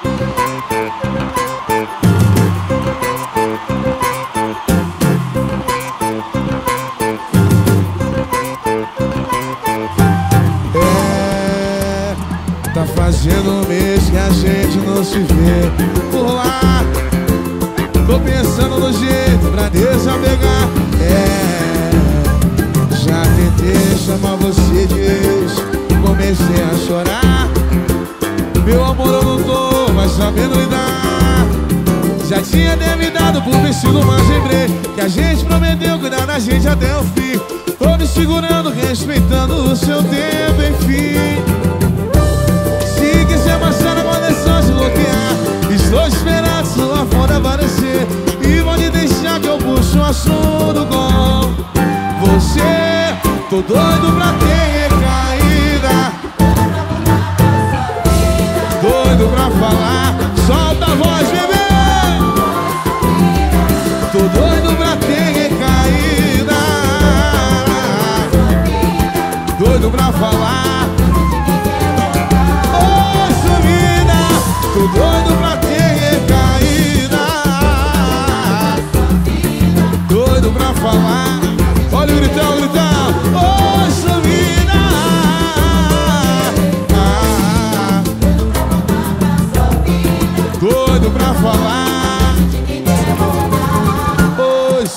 É, tá fazendo um mês que a gente não se vê por lá. Tô pensando no jeito pra desapegar. É, já tentei chamar você de ex, comecei a chorar. Meu amor, eu não Já tinha até me dado por vencido, mas lembrei que a gente prometeu cuidar da gente até o fim. Tô me segurando, respeitando o seu tempo, enfim. Se quiser passar na condição de bloquear, estou esperando sua foto aparecer. E pode deixar que eu puxo o assunto com você. Tô doido pra ter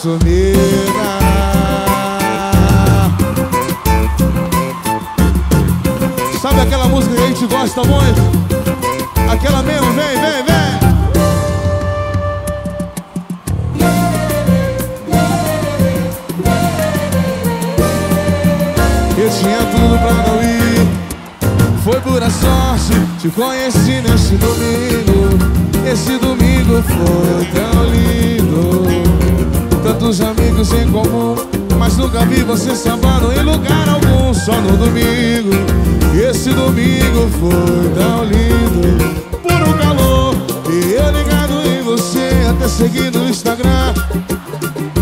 sumida. Sabe aquela música que a gente gosta muito? Aquela mesmo, vem, vem, vem. Eu tinha tudo pra não ir. Foi pura sorte, te conheci nesse domingo. Esse domingo foi nunca vi você sambando em lugar algum, só no domingo. Esse domingo foi tão lindo. Puro calor, e eu ligado em você, até seguindo no Instagram.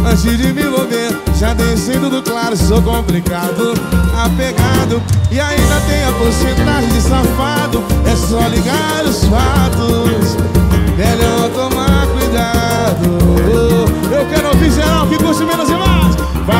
Antes de me envolver, já descendo do claro, sou complicado, apegado E ainda tem a porcentagem de safado, é só ligar os fatos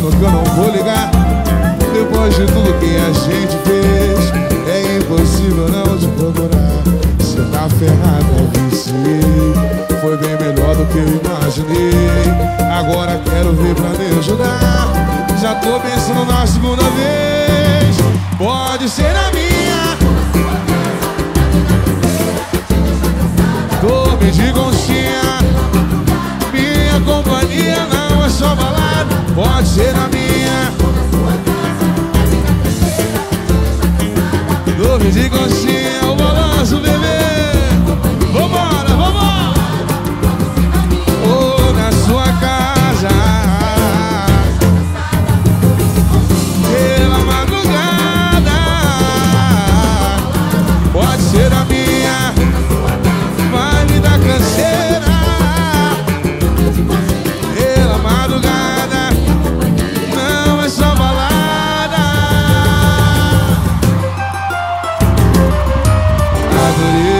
pensando que eu não vou ligar. Depois de tudo que a gente fez É impossível não te procurar. Você tá ferrado, eu viciei Foi bem melhor do que eu imaginei. Agora quero ver pra me ajudar. Já tô pensando na segunda vez. Pode ser a minha. Dorme de conchinha. Minha companhia não é só balada Pode ser a minha. Dorme de conchinha O balanço, bebê But